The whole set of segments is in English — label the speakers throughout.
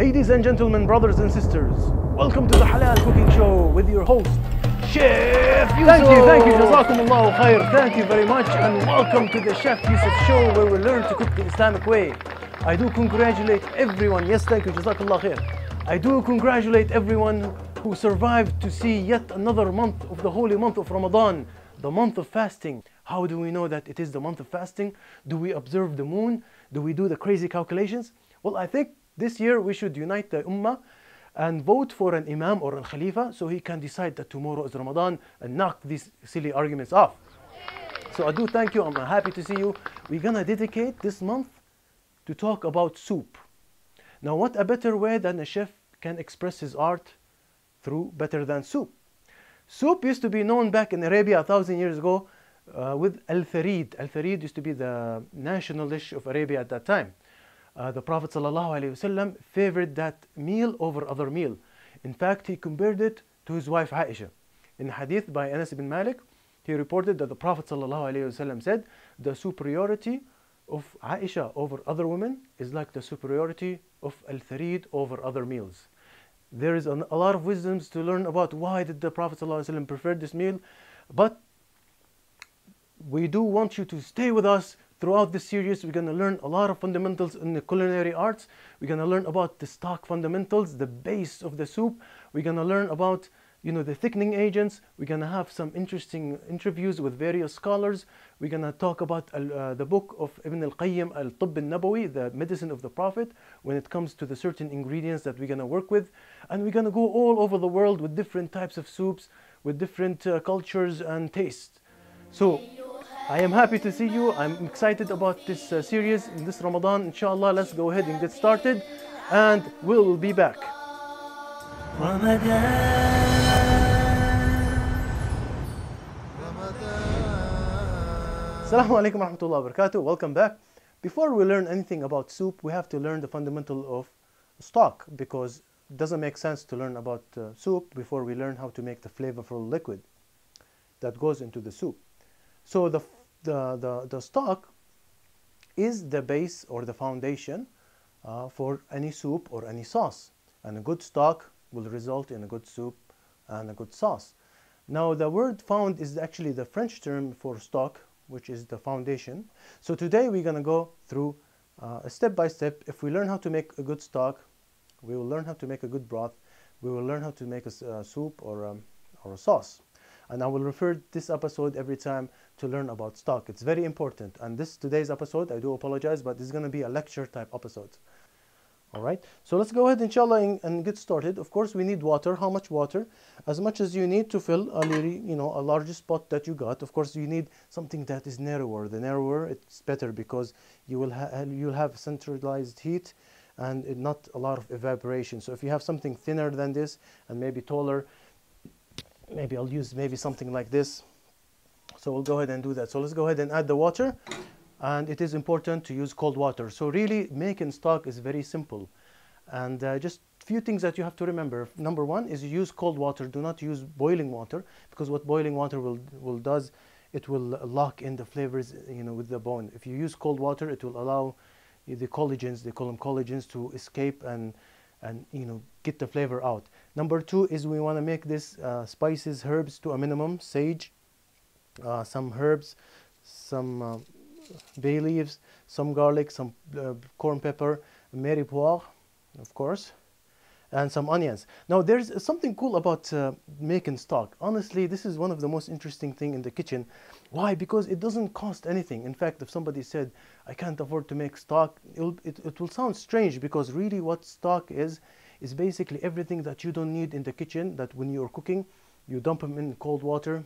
Speaker 1: Ladies and gentlemen, brothers and sisters, welcome to the Halal Cooking Show with your host, Chef Yusuf. Thank you, thank you, Jazakumullahu khair. Thank you very much, and welcome to the Chef Yusuf Show where we learn to cook the Islamic way. I do congratulate everyone. Yes, thank you, Jazakallah khair. I do congratulate everyone who survived to see yet another month of the holy month of Ramadan, the month of fasting. How do we know that it is the month of fasting? Do we observe the moon? Do we do the crazy calculations? Well, I think this year we should unite the Ummah and vote for an Imam or a Khalifa so he can decide that tomorrow is Ramadan and knock these silly arguments off. So I do thank you. I'm happy to see you. We're gonna dedicate this month to talk about soup. Now, what a better way than a chef can express his art through better than soup? Soup used to be known back in Arabia a thousand years ago uh, with al tharid. Al tharid used to be the national dish of Arabia at that time. Uh, the Prophet ﷺ favored that meal over other meal. In fact, he compared it to his wife Aisha. In a hadith by Anas ibn Malik, he reported that the Prophet ﷺ said, the superiority of Aisha over other women is like the superiority of al-tharid over other meals. There is an, a lot of wisdoms to learn about why did the Prophet ﷺ prefer this meal, but we do want you to stay with us throughout this series. We're going to learn a lot of fundamentals in the culinary arts. We're going to learn about the stock fundamentals, the base of the soup. We're going to learn about you know the thickening agents we're going to have some interesting interviews with various scholars we're going to talk about uh, the book of ibn al-qayyim al-tibb al-nabawi the medicine of the prophet when it comes to the certain ingredients that we're going to work with and we're going to go all over the world with different types of soups with different uh, cultures and tastes so I am happy to see you. I'm excited about this uh, series in this Ramadan. Inshallah, let's go ahead and get started and we'll be back. Assalamu alaikum warahmatullahi wabarakatuh. Welcome back. Before we learn anything about soup, we have to learn the fundamental of stock because it doesn't make sense to learn about uh, soup before we learn how to make the flavorful liquid that goes into the soup. So the, the, the, the stock is the base or the foundation uh, for any soup or any sauce. And a good stock will result in a good soup and a good sauce. Now the word fond is actually the French term for stock which is the foundation. So today we're going to go through uh, a step by step. If we learn how to make a good stock, we will learn how to make a good broth. We will learn how to make a soup or, um, or a sauce. And I will refer this episode every time to learn about stock. It's very important. And this today's episode, I do apologize, but this is going to be a lecture type episode. All right, so let's go ahead inshallah and, and, get started. Of course, we need water. How much water? As much as you need to fill a you know, a largest pot that you got. Of course, you need something that is narrower. The narrower, it's better because you will ha you'll have centralized heat and not a lot of evaporation. So if you have something thinner than this and maybe taller, maybe I'll use maybe something like this. So we'll go ahead and do that. So let's go ahead and add the water and it is important to use cold water. So really making stock is very simple. And uh, just few things that you have to remember. Number one is use cold water. Do not use boiling water because what boiling water will, will does, it will lock in the flavors you know, with the bone. If you use cold water, it will allow the collagens, they call them collagens, to escape and, and you know, get the flavor out. Number two is we want to make this uh, spices, herbs to a minimum, sage, uh, some herbs, some uh, bay leaves, some garlic, some uh, corn pepper, mirepoix, of course, and some onions. Now there's something cool about uh, making stock. Honestly, this is one of the most interesting thing in the kitchen. Why? Because it doesn't cost anything. In fact, if somebody said, I can't afford to make stock, it, it will sound strange because really what stock is, is basically everything that you don't need in the kitchen that when you're cooking, you dump them in cold water,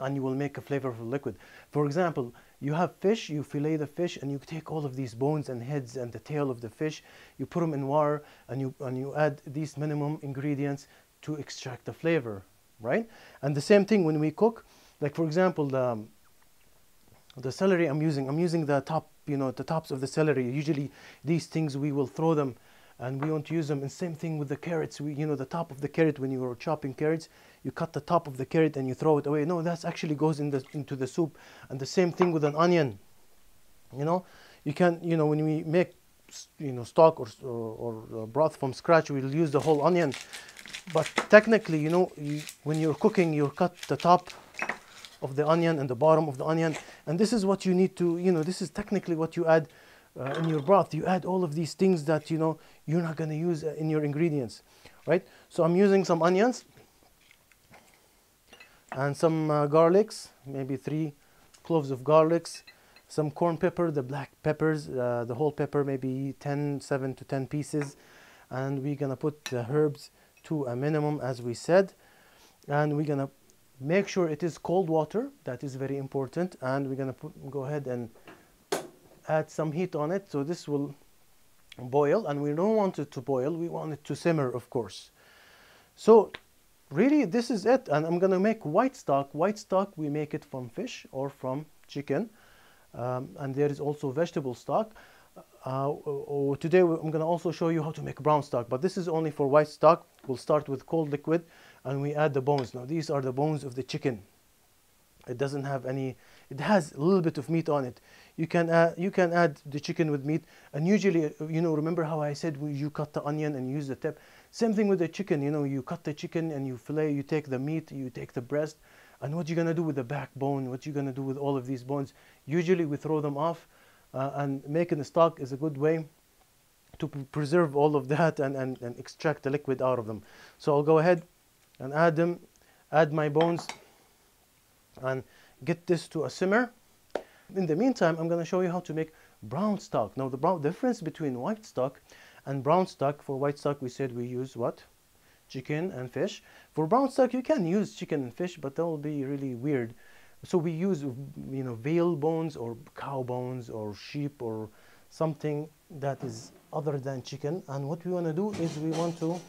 Speaker 1: and you will make a flavorful liquid. For example, you have fish, you fillet the fish, and you take all of these bones and heads and the tail of the fish, you put them in water, and you, and you add these minimum ingredients to extract the flavor, right? And the same thing when we cook, like for example, the, the celery I'm using, I'm using the top, you know, the tops of the celery. Usually these things we will throw them and we won't use them. And same thing with the carrots. We, you know, the top of the carrot when you are chopping carrots, you cut the top of the carrot and you throw it away. No, that actually goes in the, into the soup. And the same thing with an onion. You know, you can, you know, when we make you know stock or, or, or uh, broth from scratch, we'll use the whole onion. But technically, you know, you, when you're cooking, you cut the top of the onion and the bottom of the onion, and this is what you need to, you know, this is technically what you add uh, in your broth. You add all of these things that you know you're not going to use uh, in your ingredients, right? So I'm using some onions and some uh, garlics, maybe three cloves of garlics, some corn pepper, the black peppers, uh, the whole pepper, maybe 10, 7 to 10 pieces. And we're gonna put the herbs to a minimum as we said. And we're gonna make sure it is cold water, that is very important. And we're gonna put, go ahead and add some heat on it. So this will boil and we don't want it to boil, we want it to simmer of course. So really this is it and I'm gonna make white stock white stock we make it from fish or from chicken um, and there is also vegetable stock uh, uh, today I'm gonna also show you how to make brown stock but this is only for white stock we'll start with cold liquid and we add the bones. Now these are the bones of the chicken. It doesn't have any it has a little bit of meat on it. You can add, you can add the chicken with meat and usually you know remember how I said you cut the onion and use the tip? Same thing with the chicken, you know, you cut the chicken and you fillet, you take the meat, you take the breast, and what you're gonna do with the backbone, what you're gonna do with all of these bones. Usually we throw them off, uh, and making the stock is a good way to preserve all of that and, and, and extract the liquid out of them. So I'll go ahead and add them, add my bones, and get this to a simmer. In the meantime, I'm gonna show you how to make brown stock. Now the brown difference between white stock and brown stock, for white stock, we said we use what? Chicken and fish. For brown stock, you can use chicken and fish, but that will be really weird. So we use, you know, veal bones or cow bones or sheep or something that is other than chicken. And what we want to do is we want to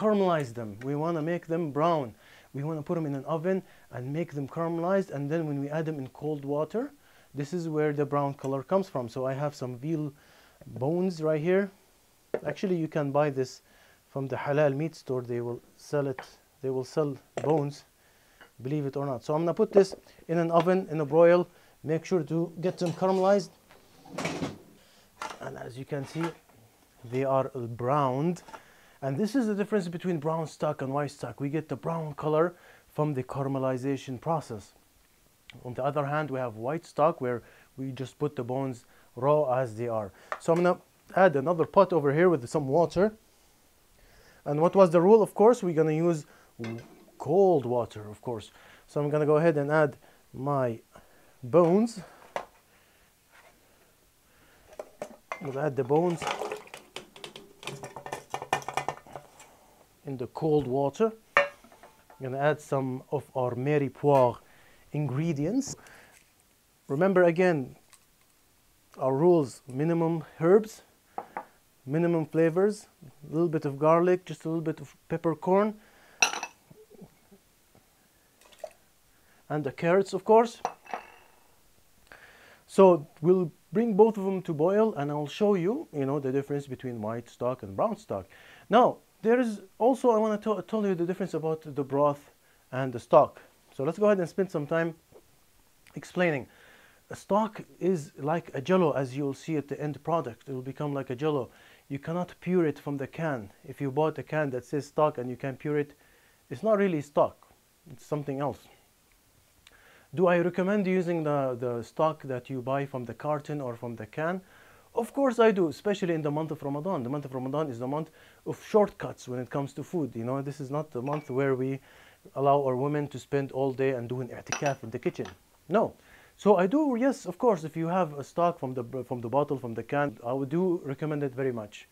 Speaker 1: caramelize them. We want to make them brown. We want to put them in an oven and make them caramelized. And then when we add them in cold water, this is where the brown color comes from. So I have some veal bones right here actually you can buy this from the halal meat store they will sell it they will sell bones believe it or not so i'm gonna put this in an oven in a broil make sure to get them caramelized and as you can see they are browned and this is the difference between brown stock and white stock we get the brown color from the caramelization process on the other hand we have white stock where we just put the bones raw as they are. So I'm gonna add another pot over here with some water. And what was the rule? Of course, we're gonna use cold water, of course. So I'm gonna go ahead and add my bones. We'll add the bones in the cold water. I'm gonna add some of our mirepoix ingredients. Remember again, our rules minimum herbs minimum flavors a little bit of garlic just a little bit of peppercorn and the carrots of course so we'll bring both of them to boil and I'll show you you know the difference between white stock and brown stock now there is also I want to tell you the difference about the broth and the stock. So let's go ahead and spend some time explaining. A stock is like a jello as you'll see at the end product. It will become like a jello. You cannot pure it from the can. If you bought a can that says stock and you can pure it it's not really stock. It's something else. Do I recommend using the, the stock that you buy from the carton or from the can? Of course I do, especially in the month of Ramadan. The month of Ramadan is the month of shortcuts when it comes to food. You know, this is not the month where we allow our women to spend all day and do an i'tikaf in the kitchen. No, so I do, yes, of course, if you have a stock from the, from the bottle, from the can, I would do recommend it very much.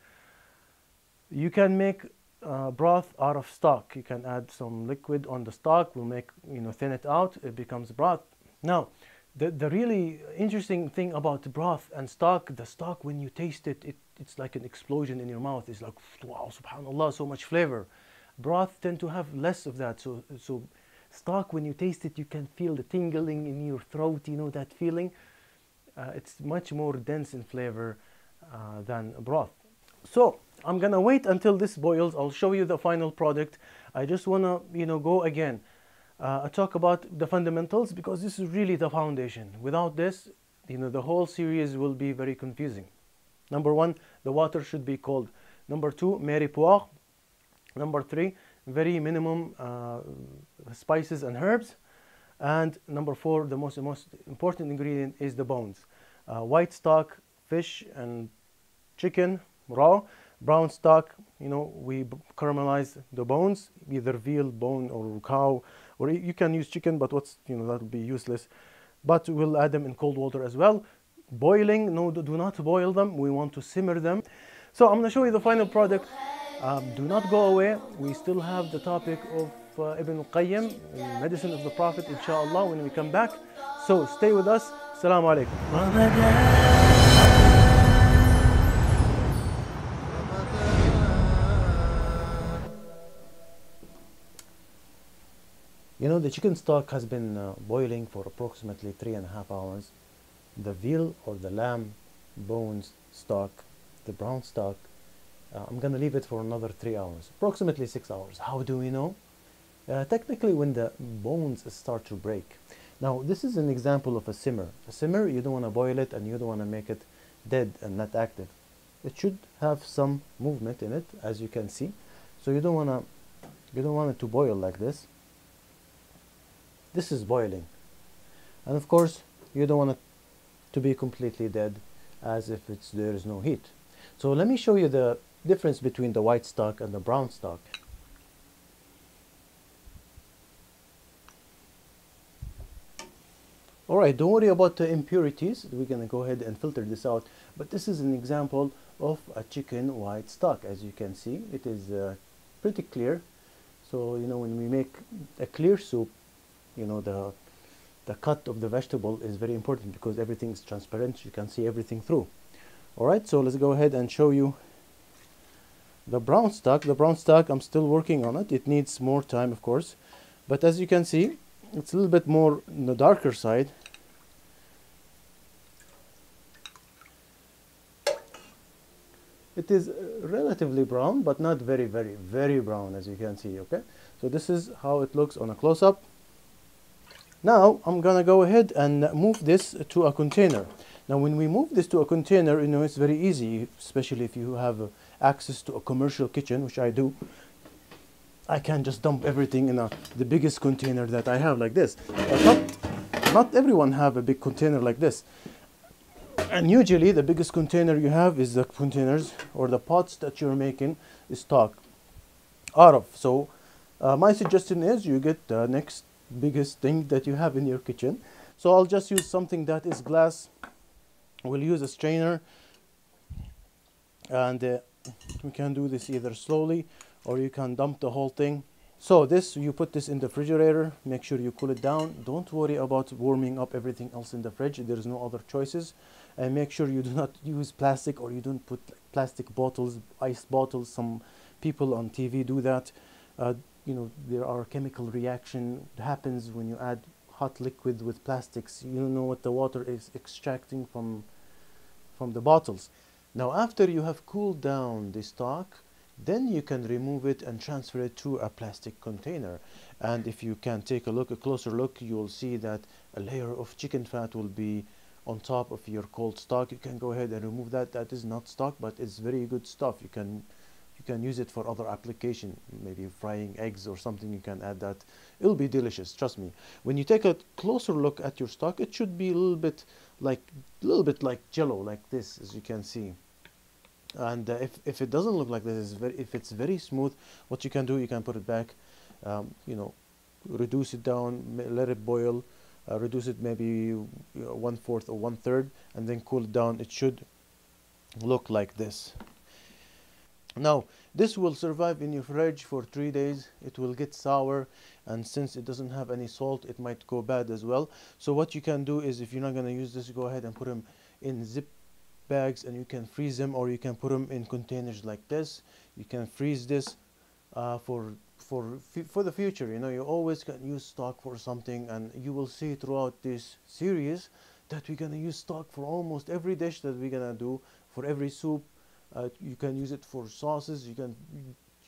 Speaker 1: You can make uh, broth out of stock. You can add some liquid on the stock, will make, you know, thin it out, it becomes broth. Now, the, the really interesting thing about broth and stock, the stock, when you taste it, it, it's like an explosion in your mouth. It's like, wow, subhanAllah, so much flavor. Broth tend to have less of that. So, so stock when you taste it you can feel the tingling in your throat you know that feeling uh, it's much more dense in flavor uh, than broth so I'm gonna wait until this boils I'll show you the final product I just wanna you know go again uh, talk about the fundamentals because this is really the foundation without this you know the whole series will be very confusing Number one, the water should be cold. Number two, mirepoix. Number three, very minimum uh, spices and herbs. And number four, the most, most important ingredient is the bones. Uh, white stock, fish and chicken, raw. Brown stock, you know, we caramelize the bones, either veal bone or cow, or you can use chicken, but what's, you know, that would be useless. But we'll add them in cold water as well. Boiling, no, do not boil them. We want to simmer them. So I'm going to show you the final product. Um, do not go away. We still have the topic of uh, Ibn al-Qayyim, medicine of the Prophet, inshallah, when we come back. So stay with us. Assalamu alaikum. You know, the chicken stock has been uh, boiling for approximately three and a half hours. The veal or the lamb bones stock, the brown stock, uh, I'm gonna leave it for another three hours, approximately six hours. How do we know? Uh, technically, when the bones start to break. Now, this is an example of a simmer. A simmer, you don't want to boil it and you don't want to make it dead and not active. It should have some movement in it, as you can see. So you don't want to, you don't want it to boil like this this is boiling and of course you don't want it to be completely dead as if it's there is no heat so let me show you the difference between the white stock and the brown stock Alright, don't worry about the impurities. We're to go ahead and filter this out. But this is an example of a chicken white stock. As you can see, it is uh, pretty clear. So, you know, when we make a clear soup, you know the the cut of the vegetable is very important because everything is transparent. You can see everything through. All right so let's go ahead and show you the brown stock. The brown stock I'm still working on it. It needs more time of course. But as you can see it's a little bit more on the darker side. It is uh, relatively brown but not very very very brown as you can see okay? So this is how it looks on a close-up now I'm gonna go ahead and move this to a container. Now when we move this to a container, you know, it's very easy, especially if you have access to a commercial kitchen, which I do. I can just dump everything in a, the biggest container that I have like this. But not, not everyone have a big container like this. And usually the biggest container you have is the containers or the pots that you're making stock out of. So uh, my suggestion is you get the next biggest thing that you have in your kitchen. So I'll just use something that is glass. We'll use a strainer and uh, we can do this either slowly or you can dump the whole thing. So this, you put this in the refrigerator, make sure you cool it down. Don't worry about warming up everything else in the fridge. There's no other choices. And make sure you do not use plastic or you don't put plastic bottles, ice bottles. Some people on TV do that. Uh, you know there are chemical reaction happens when you add hot liquid with plastics. You don't know what the water is extracting from from the bottles. Now after you have cooled down the stock then you can remove it and transfer it to a plastic container. And if you can take a look a closer look you will see that a layer of chicken fat will be on top of your cold stock. You can go ahead and remove that. That is not stock but it's very good stuff. You can can use it for other application maybe frying eggs or something you can add that. It'll be delicious trust me. When you take a closer look at your stock it should be a little bit like a little bit like jello like this as you can see. And uh, if, if it doesn't look like this very, if it's very smooth what you can do you can put it back um, you know reduce it down let it boil uh, reduce it maybe one fourth or one third and then cool it down. It should look like this now this will survive in your fridge for three days. It will get sour and since it doesn't have any salt it might go bad as well. So what you can do is if you're not going to use this go ahead and put them in zip bags and you can freeze them or you can put them in containers like this. You can freeze this uh, for for for the future you know. You always can use stock for something and you will see throughout this series that we're going to use stock for almost every dish that we're going to do for every soup uh, you can use it for sauces you can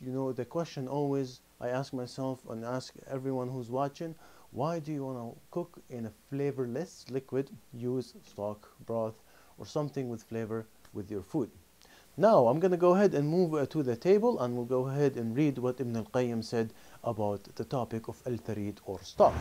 Speaker 1: you know the question always I ask myself and ask everyone who's watching why do you want to cook in a flavorless liquid use stock broth or something with flavor with your food. Now I'm going to go ahead and move uh, to the table and we'll go ahead and read what Ibn al-Qayyim said about the topic of al-tharid or stock.